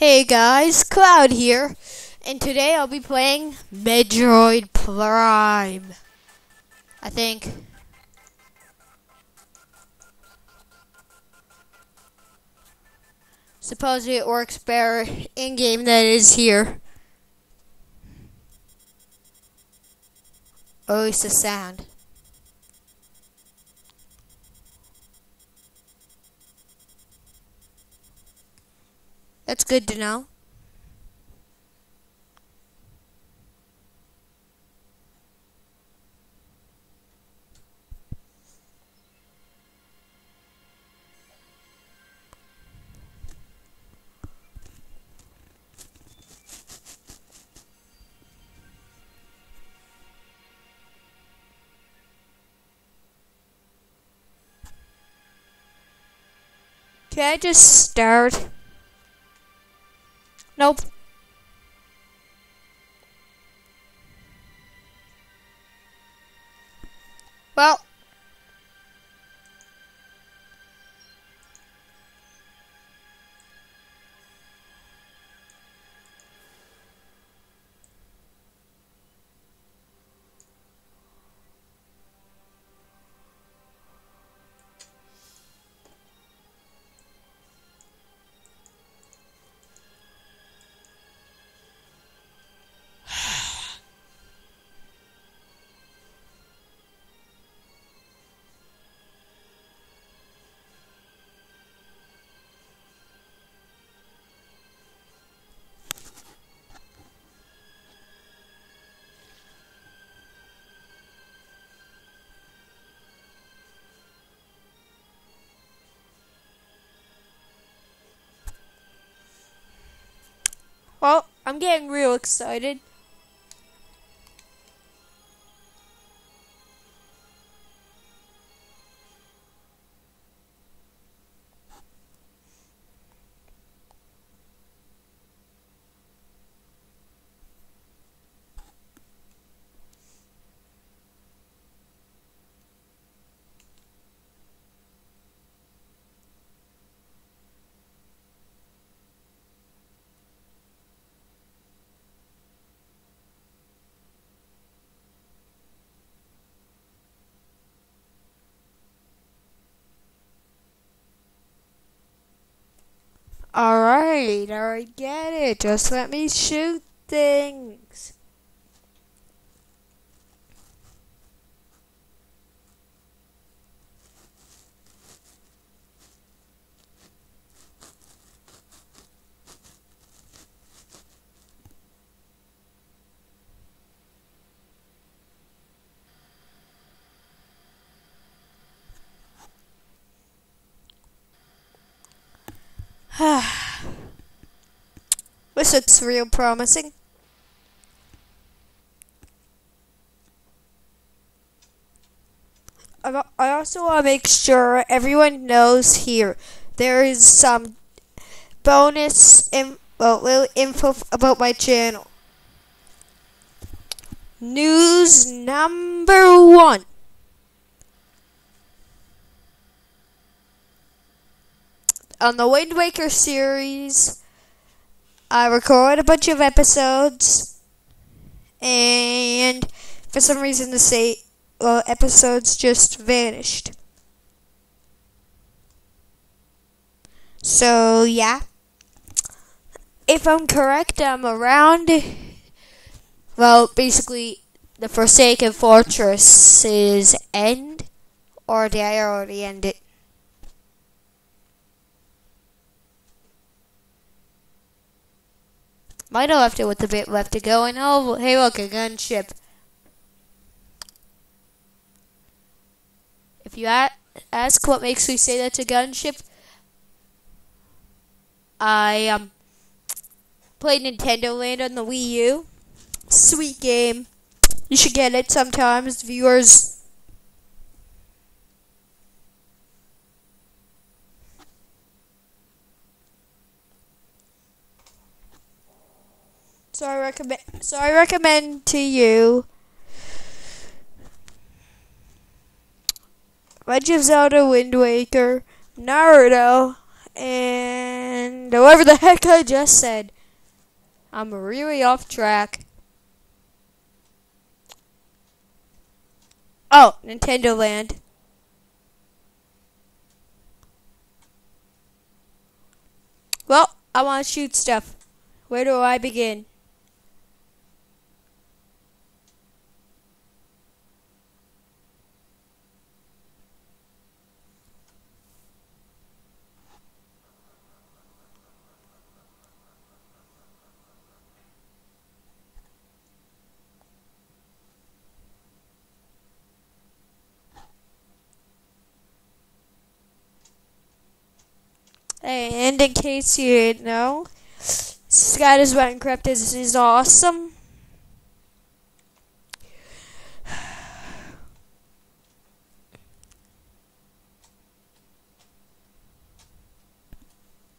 Hey guys, Cloud here, and today I'll be playing Metroid Prime. I think. Supposedly it works better in game than it is here. Oh, or at least the sound. That's good to know. Can I just start? Nope. Well. Well, I'm getting real excited. Alright, alright, get it. Just let me shoot things. this looks real promising. I also want to make sure everyone knows here there is some bonus in, well, little info about my channel. News number one. On the Wind Waker series, I recorded a bunch of episodes, and for some reason the say well, uh, episodes just vanished. So yeah, if I'm correct, I'm around. Well, basically, the Forsaken Fortress's end, or did I already end it? Might have left it with a bit left to go, and oh, hey look, a gunship. If you ask what makes me say that's a gunship, I um played Nintendo Land on the Wii U. Sweet game. You should get it sometimes, viewers. So I recommend. So I recommend to you. Legend of Zelda: Wind Waker, Naruto, and whatever the heck I just said. I'm really off track. Oh, Nintendo Land. Well, I want to shoot stuff. Where do I begin? Hey, and in case you didn't know, what encrypted is, is awesome.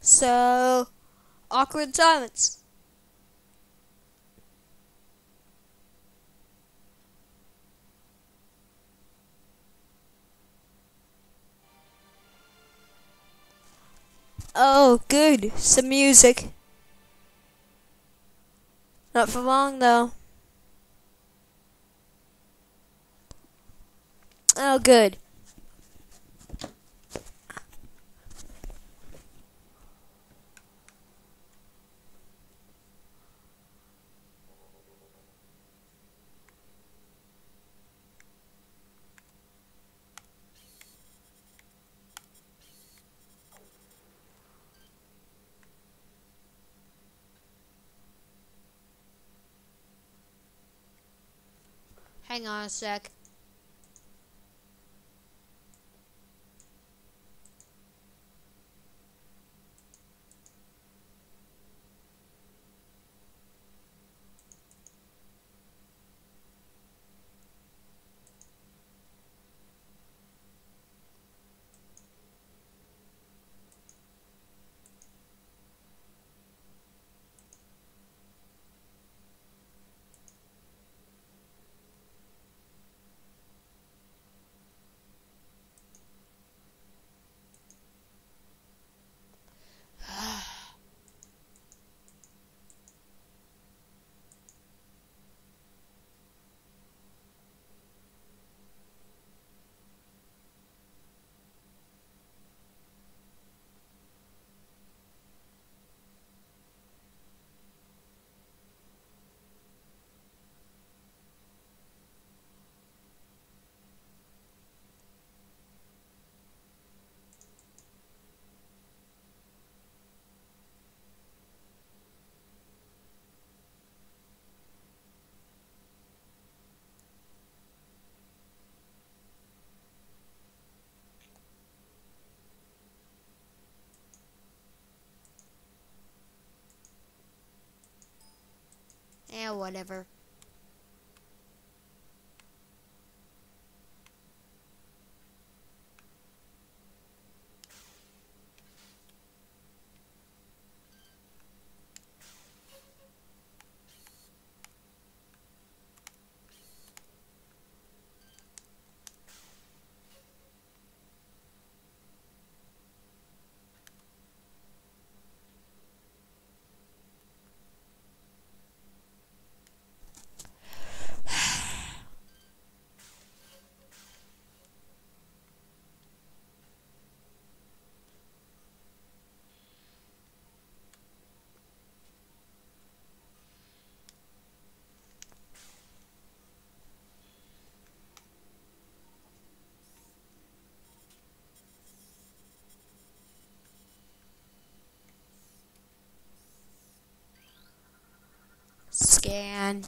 So, awkward silence. Oh, good. Some music. Not for long, though. Oh, good. Hang on a sec. Eh, whatever. Scan.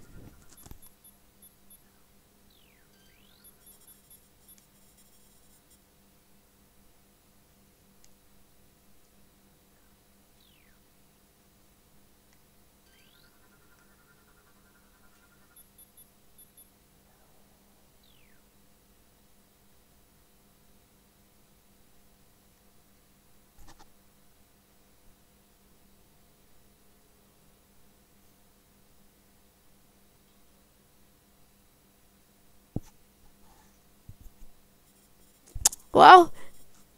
Well,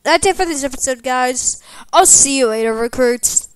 that's it for this episode, guys. I'll see you later, recruits.